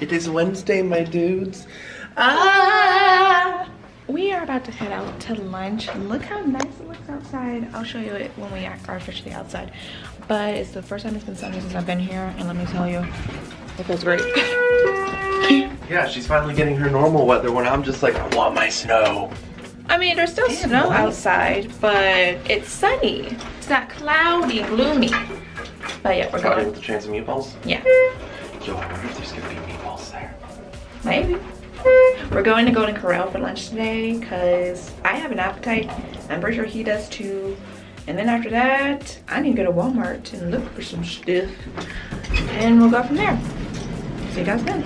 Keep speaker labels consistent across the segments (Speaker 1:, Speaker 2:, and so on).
Speaker 1: It is Wednesday, my dudes.
Speaker 2: Ah! We are about to head out to lunch. Look how nice it looks outside. I'll show you it when we are officially outside. But it's the first time it's been sunny since I've been here. And let me tell you, it feels great.
Speaker 1: Yeah, she's finally getting her normal weather when I'm just like, I want my snow.
Speaker 2: I mean, there's still
Speaker 1: Damn,
Speaker 2: snow outside, but it's sunny. It's not cloudy, gloomy. But yeah, we're going.
Speaker 1: with the chance of meatballs?
Speaker 2: Yeah,
Speaker 1: Yo, I wonder if there's gonna be meatballs.
Speaker 2: Maybe. We're going to Golden Corral for lunch today because I have an appetite. I'm pretty sure he does too. And then after that, I need to go to Walmart and look for some stuff. And we'll go from there. See you guys then.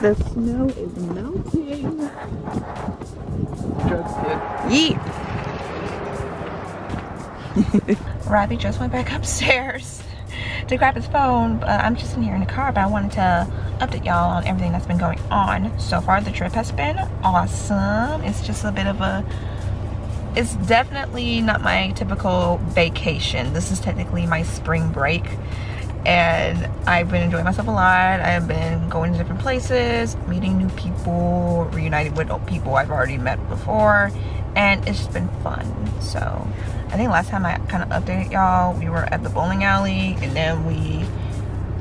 Speaker 2: The snow is melting. Yeet. Robbie just went back upstairs to grab his phone. But I'm just in here in the car, but I wanted to update y'all on everything that's been going on. So far, the trip has been awesome. It's just a bit of a, it's definitely not my typical vacation. This is technically my spring break. And I've been enjoying myself a lot. I've been going to different places, meeting new people, reuniting with old people I've already met before. And it's just been fun. So I think last time I kind of updated y'all, we were at the bowling alley and then we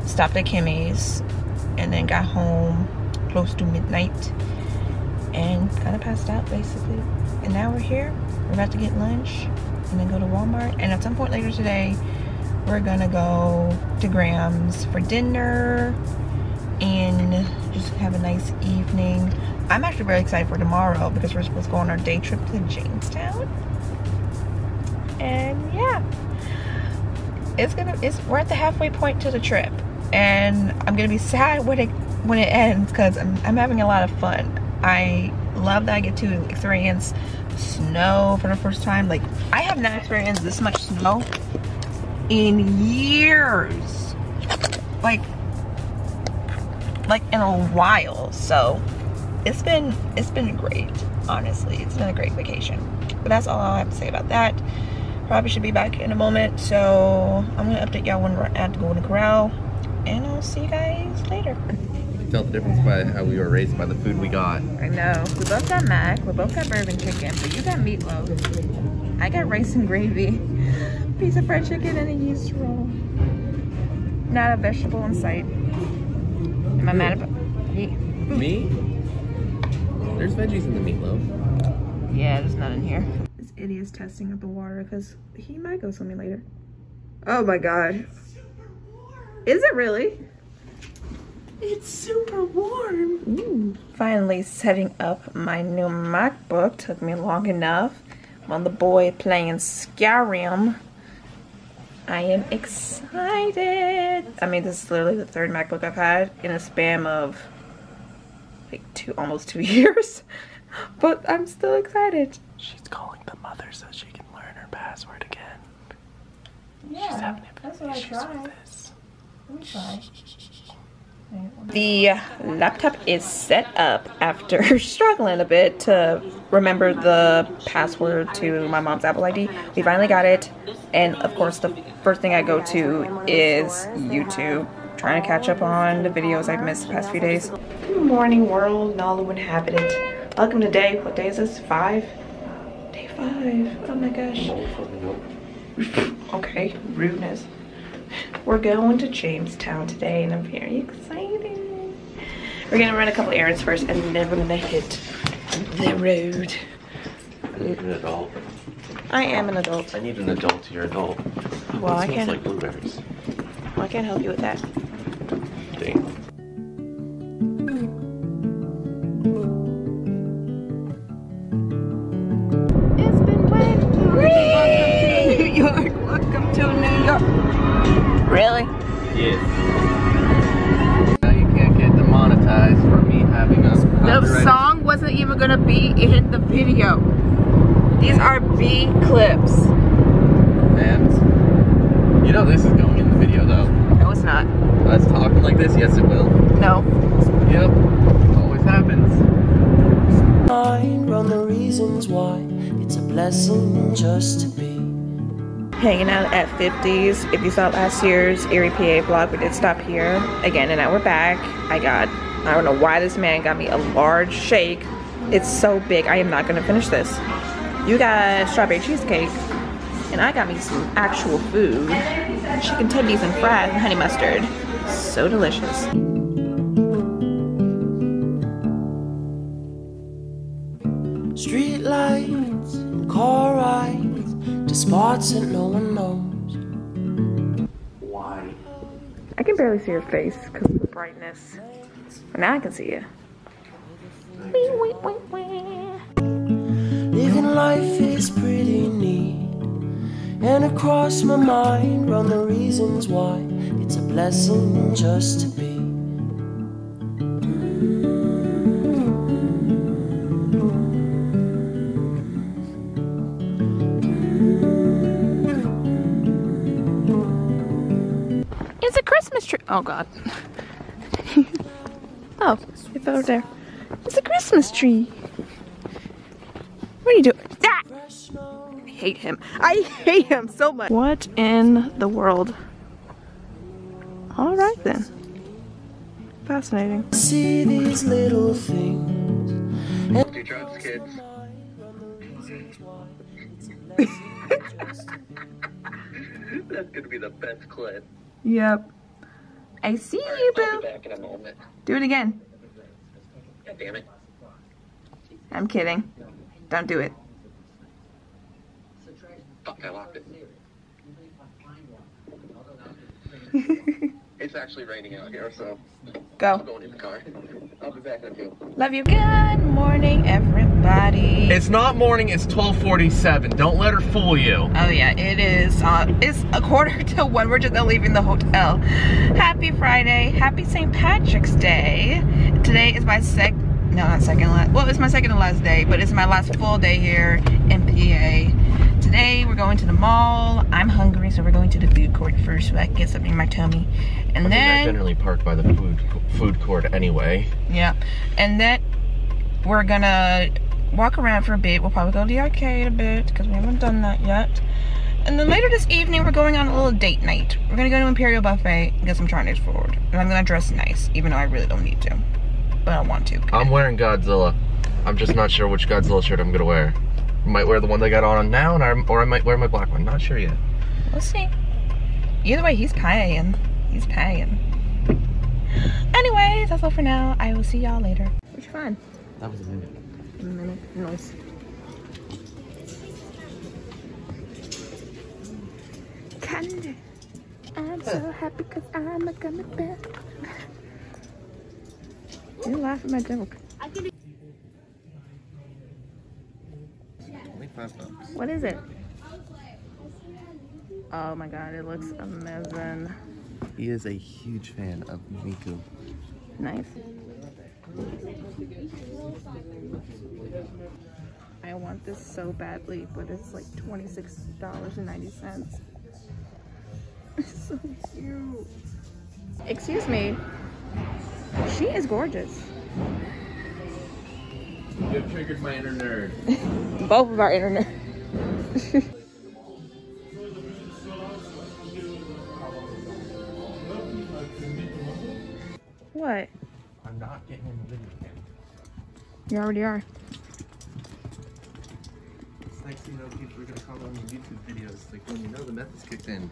Speaker 2: stopped at Kimmy's and then got home close to midnight and kind of passed out basically. And now we're here. We're about to get lunch and then go to Walmart. And at some point later today, we're gonna go to Graham's for dinner and just have a nice evening. I'm actually very excited for tomorrow because we're supposed to go on our day trip to Jamestown. And yeah, it's gonna it's we're at the halfway point to the trip, and I'm gonna be sad when it when it ends because I'm, I'm having a lot of fun. I love that I get to experience snow for the first time. Like I have not experienced this much snow in years. Like like in a while. So it's been it's been great, honestly. It's been a great vacation. But that's all I have to say about that. Probably should be back in a moment. So I'm gonna update y'all when we're at the Golden Corral. And I'll see you guys later.
Speaker 1: Tell the difference by how we were raised by the food we got.
Speaker 2: I know. We both got mac. We both got bourbon chicken, but you got meatloaf. I got rice and gravy, piece of fried chicken, and a yeast roll. Not a vegetable in sight. Am I mad about? Yeah,
Speaker 1: Me? There's veggies in the meatloaf.
Speaker 2: yeah there's none in here. This idiot's testing up the water because he might go swimming later. Oh my god. Is it really?
Speaker 1: It's super warm.
Speaker 2: Finally setting up my new MacBook. Took me long enough. I'm on the boy playing Skyrim. I am excited. I mean, this is literally the third MacBook I've had in a span of like two, almost two years. But I'm still excited.
Speaker 1: She's calling the mother so she can learn her password again. She's
Speaker 2: Yeah,
Speaker 1: having
Speaker 2: that's what I
Speaker 1: issues with this.
Speaker 2: Let me try. The laptop is set up after struggling a bit to remember the password to my mom's Apple ID. We finally got it. And of course, the first thing I go to is YouTube. Trying to catch up on the videos I've missed the past few days. Good morning, world, and all that would inhabit. Welcome to day, what day is this? Five? Day five. Oh my gosh. Okay, rudeness. We're going to Jamestown today and I'm very excited. We're gonna run a couple errands first and then we're gonna hit the road.
Speaker 1: I need an adult.
Speaker 2: I am an adult.
Speaker 1: I need an adult to your adult.
Speaker 2: Well, I can't,
Speaker 1: like blueberries.
Speaker 2: I can't help you with that.
Speaker 1: Dang.
Speaker 2: Be in the video. These are B clips.
Speaker 1: And you know this is going in the video though.
Speaker 2: No, it's not.
Speaker 1: Us talking like this, yes it will.
Speaker 2: No.
Speaker 1: Yep. Always happens.
Speaker 3: mind run the reasons why it's a blessing just to be.
Speaker 2: hanging out at 50s. If you saw last year's Erie PA vlog, we did stop here again, and now we're back. I got, I don't know why this man got me a large shake. It's so big, I am not gonna finish this. You got strawberry cheesecake, and I got me some actual food. Chicken tendies and fries and honey mustard. So delicious.
Speaker 3: Street lights and car rides to spots that no one knows.
Speaker 1: Why?
Speaker 2: I can barely see your face because of the brightness. But now I can see you.
Speaker 3: Living life is pretty neat. And across my mind run the reasons why it's a blessing just to be.
Speaker 2: It's a Christmas tree. Oh God. oh, it's over there. It's a Christmas tree. What are you doing? Ah! I hate him. I hate him so much. What in the world? All right then. Fascinating.
Speaker 3: see these little things.
Speaker 1: Do drugs, kids. That's gonna be the best clip.
Speaker 2: Yep. I see you,
Speaker 1: I'll
Speaker 2: boo.
Speaker 1: be back in a moment.
Speaker 2: Do it again.
Speaker 1: God damn it.
Speaker 2: I'm kidding. Don't do it.
Speaker 1: Fuck, I locked it. It's actually raining out here, so I'm
Speaker 2: Go.
Speaker 1: going in the car. I'll be back in a few.
Speaker 2: Love you. Good morning, everybody.
Speaker 1: It's not morning, it's 1247. Don't let her fool you.
Speaker 2: Oh yeah, it is. Uh, it's a quarter to one. We're just leaving the hotel. Happy Friday. Happy St. Patrick's Day. Today is my sec. No, not second last. Well, it's my second to last day, but it's my last full day here in PA. Today we're going to the mall. I'm hungry, so we're going to the food court first so I can get something in my tummy. And
Speaker 1: I
Speaker 2: then
Speaker 1: generally park by the food food court anyway.
Speaker 2: yeah, and then we're gonna walk around for a bit. We'll probably go to the arcade a bit because we haven't done that yet. And then later this evening, we're going on a little date night. We're gonna go to Imperial Buffet and get some Chinese food. And I'm gonna dress nice, even though I really don't need to. But I want to.
Speaker 1: I'm wearing Godzilla. I'm just not sure which Godzilla shirt I'm gonna wear. Might wear the one they got on now, and I, or I might wear my black one. Not sure yet.
Speaker 2: We'll see. Either way, he's paying. He's paying. Anyways, that's all for now. I will see y'all later. What'd you find?
Speaker 1: That was a minute.
Speaker 2: A minute. Nice. Candy. I'm so happy because I'm a gummy bear. You laugh at my joke.
Speaker 1: Only five bucks.
Speaker 2: What is it? Oh my god, it looks amazing.
Speaker 1: He is a huge fan of Miku.
Speaker 2: Nice. I want this so badly, but it's like $26.90. It's so cute. Excuse me. She is gorgeous.
Speaker 1: You triggered my inner nerd.
Speaker 2: Both of our inner internet. what?
Speaker 1: I'm not getting in the video game.
Speaker 2: You already are.
Speaker 1: It's next thing you know, people are gonna comment on your YouTube videos. Like, when you know the meth is kicked in.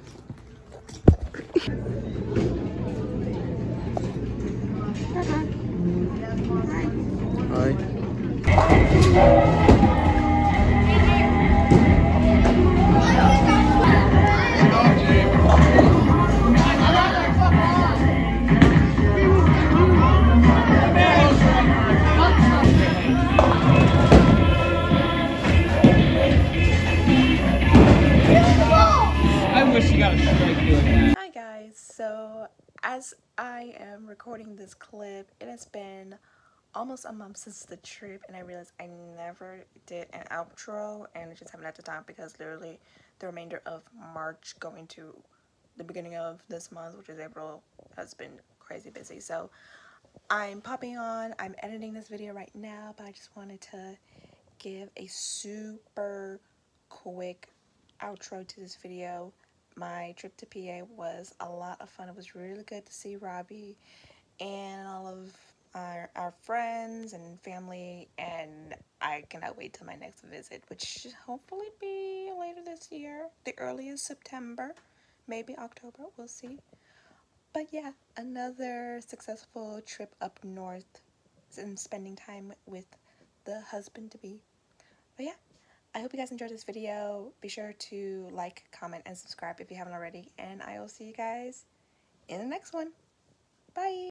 Speaker 2: As I am recording this clip, it has been almost a month since the trip and I realized I never did an outro and I just haven't had the time because literally the remainder of March going to the beginning of this month, which is April, has been crazy busy. So I'm popping on, I'm editing this video right now, but I just wanted to give a super quick outro to this video. My trip to PA was a lot of fun. It was really good to see Robbie and all of our, our friends and family and I cannot wait till my next visit which should hopefully be later this year the earliest September maybe October we'll see but yeah another successful trip up north and spending time with the husband to be but yeah I hope you guys enjoyed this video. Be sure to like comment and subscribe if you haven't already. And I will see you guys in the next one. Bye